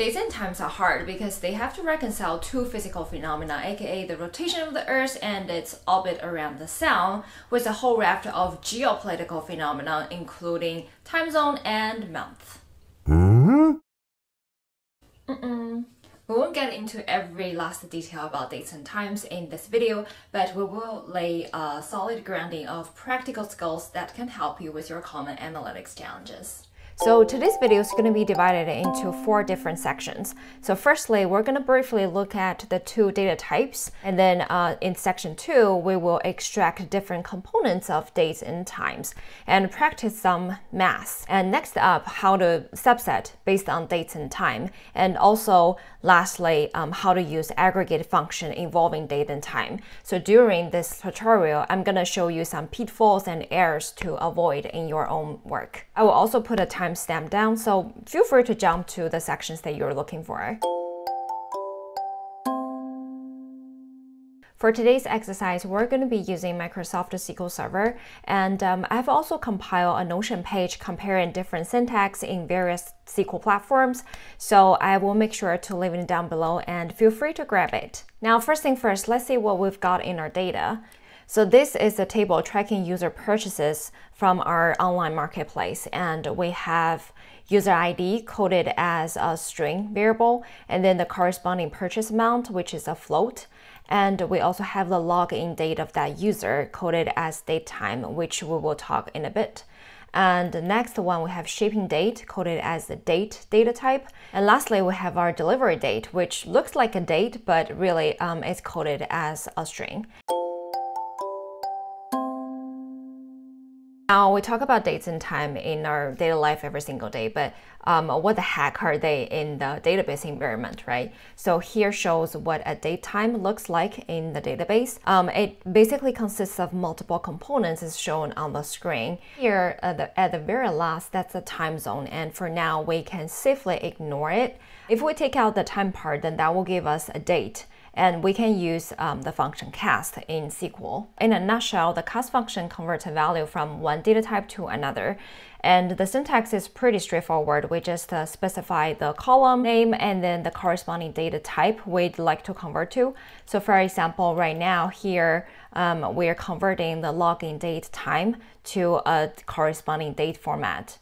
Dates and times are hard because they have to reconcile two physical phenomena, aka the rotation of the Earth and its orbit around the Sun, with a whole raft of geopolitical phenomena, including time zone and month. Mm -mm. We won't get into every last detail about dates and times in this video, but we will lay a solid grounding of practical skills that can help you with your common analytics challenges. So today's video is going to be divided into four different sections. So firstly, we're going to briefly look at the two data types. And then uh, in section two, we will extract different components of dates and times and practice some math. And next up, how to subset based on dates and time. And also lastly, um, how to use aggregate function involving date and time. So during this tutorial, I'm going to show you some pitfalls and errors to avoid in your own work. I will also put a time timestamp down, so feel free to jump to the sections that you're looking for. For today's exercise, we're going to be using Microsoft SQL Server, and um, I've also compiled a Notion page comparing different syntax in various SQL platforms, so I will make sure to leave it down below and feel free to grab it. Now, first thing first, let's see what we've got in our data. So this is a table tracking user purchases from our online marketplace. And we have user ID coded as a string variable, and then the corresponding purchase amount, which is a float. And we also have the login date of that user coded as date time, which we will talk in a bit. And the next one, we have shipping date coded as the date data type. And lastly, we have our delivery date, which looks like a date, but really um, is coded as a string. Now we talk about dates and time in our daily life every single day, but um, what the heck are they in the database environment, right? So here shows what a date time looks like in the database. Um, it basically consists of multiple components as shown on the screen. Here at the, at the very last, that's the time zone, and for now we can safely ignore it. If we take out the time part, then that will give us a date and we can use um, the function cast in SQL. In a nutshell, the cast function converts a value from one data type to another. And the syntax is pretty straightforward. We just uh, specify the column name and then the corresponding data type we'd like to convert to. So for example, right now here, um, we're converting the login date time to a corresponding date format.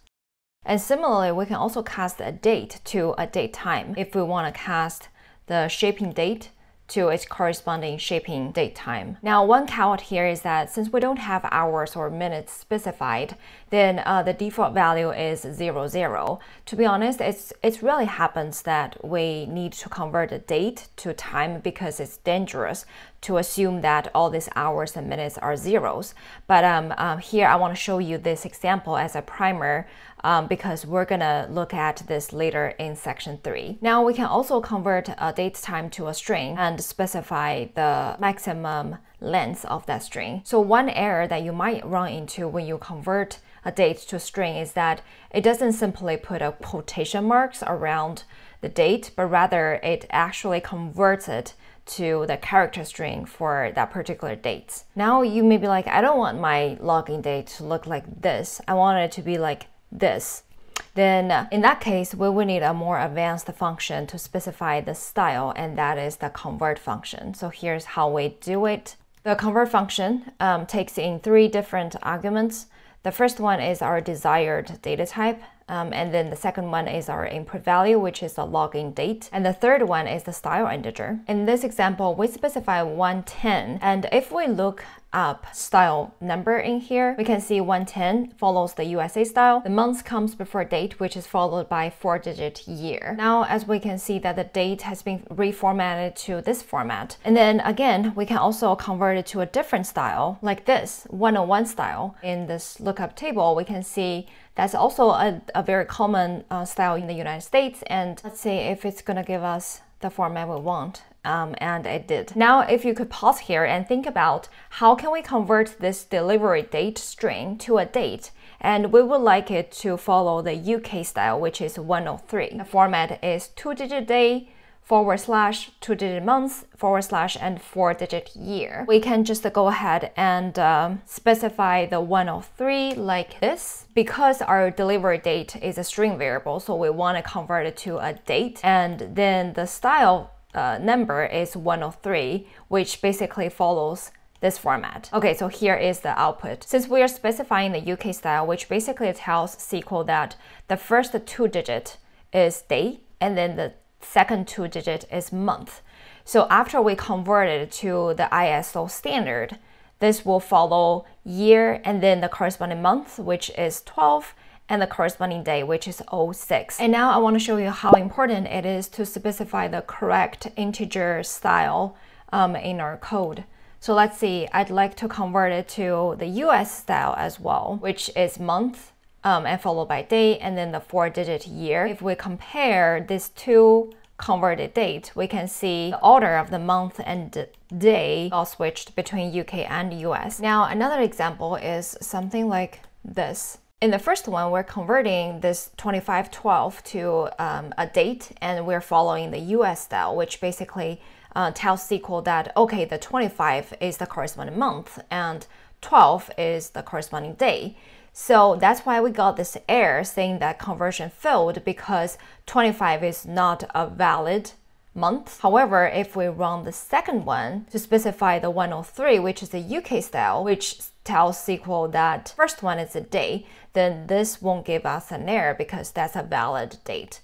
And similarly, we can also cast a date to a date time if we want to cast the shipping date to its corresponding shipping date time. Now, one caveat here is that since we don't have hours or minutes specified, then uh, the default value is zero zero. To be honest, it's it really happens that we need to convert the date to time because it's dangerous to assume that all these hours and minutes are zeros. But um, um, here I want to show you this example as a primer um, because we're gonna look at this later in section three. Now we can also convert a date time to a string and specify the maximum length of that string. So one error that you might run into when you convert a date to a string is that it doesn't simply put a quotation marks around the date, but rather it actually converts it to the character string for that particular date. Now you may be like, I don't want my login date to look like this. I want it to be like this, then uh, in that case, we will need a more advanced function to specify the style, and that is the convert function. So here's how we do it. The convert function um, takes in three different arguments. The first one is our desired data type, um, and then the second one is our input value, which is the login date. And the third one is the style integer. In this example, we specify 110. And if we look up style number in here, we can see 110 follows the USA style. The month comes before date, which is followed by four digit year. Now, as we can see that the date has been reformatted to this format. And then again, we can also convert it to a different style like this 101 style. In this lookup table, we can see that's also a, a very common uh, style in the United States. And let's see if it's gonna give us the format we want. Um, and it did. Now, if you could pause here and think about how can we convert this delivery date string to a date and we would like it to follow the UK style, which is 103. The format is two digit day, forward slash two digit month forward slash and four digit year. We can just go ahead and um, specify the 103 like this. Because our delivery date is a string variable, so we want to convert it to a date. And then the style uh, number is 103, which basically follows this format. Okay, so here is the output. Since we are specifying the UK style, which basically tells SQL that the first two digit is day and then the second two digit is month. So after we convert it to the ISO standard, this will follow year and then the corresponding month, which is 12, and the corresponding day, which is 06. And now I want to show you how important it is to specify the correct integer style um, in our code. So let's see, I'd like to convert it to the US style as well, which is month um, and followed by day and then the four digit year. If we compare these two converted date, we can see the order of the month and day all switched between UK and US. Now, another example is something like this. In the first one, we're converting this 2512 to um, a date and we're following the US style, which basically uh, tells SQL that, okay, the 25 is the corresponding month and 12 is the corresponding day. So that's why we got this error saying that conversion failed because 25 is not a valid month. However, if we run the second one to specify the 103, which is the UK style, which tells SQL that first one is a day, then this won't give us an error because that's a valid date.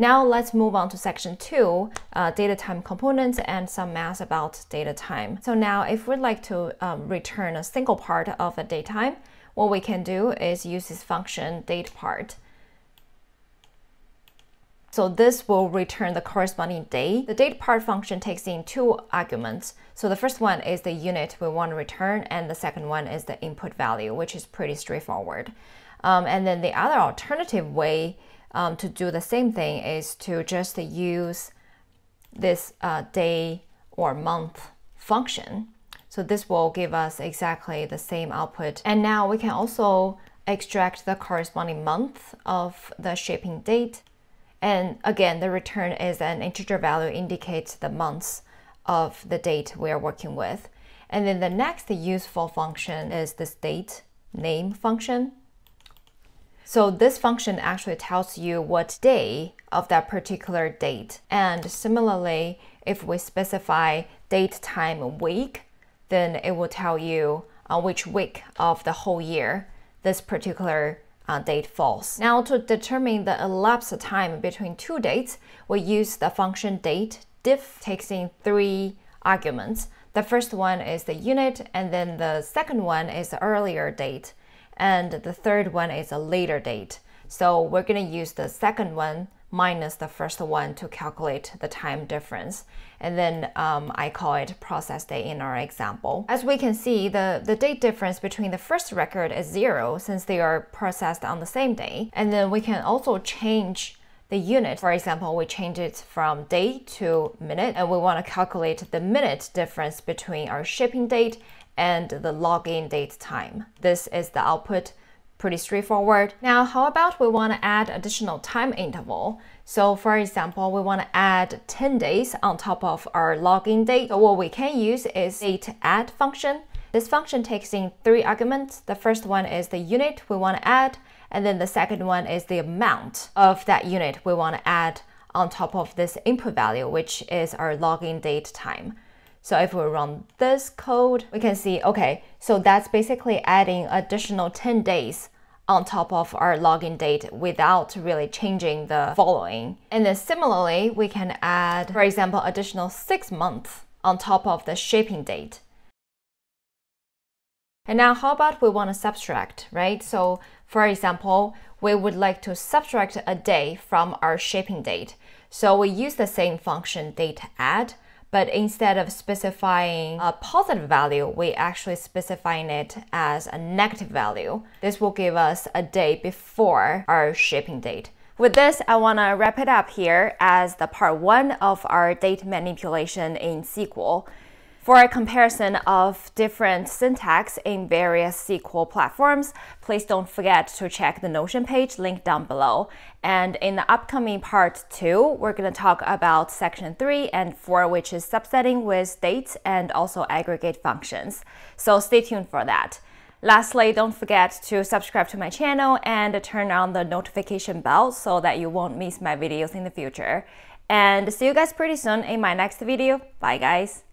Now let's move on to section two, uh, data time components and some math about data time. So now if we'd like to um, return a single part of a date time, what we can do is use this function date part. So this will return the corresponding day. The date part function takes in two arguments. So the first one is the unit we want to return, and the second one is the input value, which is pretty straightforward. Um, and then the other alternative way um, to do the same thing is to just use this uh, day or month function. So this will give us exactly the same output. And now we can also extract the corresponding month of the shipping date. And again, the return is an integer value indicates the months of the date we are working with. And then the next useful function is this date name function. So this function actually tells you what day of that particular date. And similarly, if we specify date, time, week, then it will tell you on uh, which week of the whole year this particular uh, date falls. Now to determine the elapsed time between two dates, we use the function date diff takes in three arguments. The first one is the unit, and then the second one is the earlier date and the third one is a later date. So we're going to use the second one minus the first one to calculate the time difference. And then um, I call it process day in our example. As we can see, the, the date difference between the first record is zero since they are processed on the same day. And then we can also change the unit. For example, we change it from day to minute, and we want to calculate the minute difference between our shipping date and the login date time. This is the output pretty straightforward. Now, how about we want to add additional time interval? So for example, we want to add 10 days on top of our login date. So what we can use is date add function. This function takes in three arguments. The first one is the unit we want to add, and then the second one is the amount of that unit we want to add on top of this input value, which is our login date time. So if we run this code, we can see, okay, so that's basically adding additional 10 days on top of our login date without really changing the following. And then similarly, we can add, for example, additional six months on top of the shipping date. And now how about we want to subtract, right? So for example, we would like to subtract a day from our shipping date. So we use the same function date add but instead of specifying a positive value, we actually specifying it as a negative value. This will give us a day before our shipping date. With this, I want to wrap it up here as the part one of our date manipulation in SQL. For a comparison of different syntax in various SQL platforms, please don't forget to check the Notion page linked down below. And in the upcoming part two, we're going to talk about section three and four, which is subsetting with dates and also aggregate functions. So stay tuned for that. Lastly, don't forget to subscribe to my channel and turn on the notification bell so that you won't miss my videos in the future. And see you guys pretty soon in my next video. Bye guys!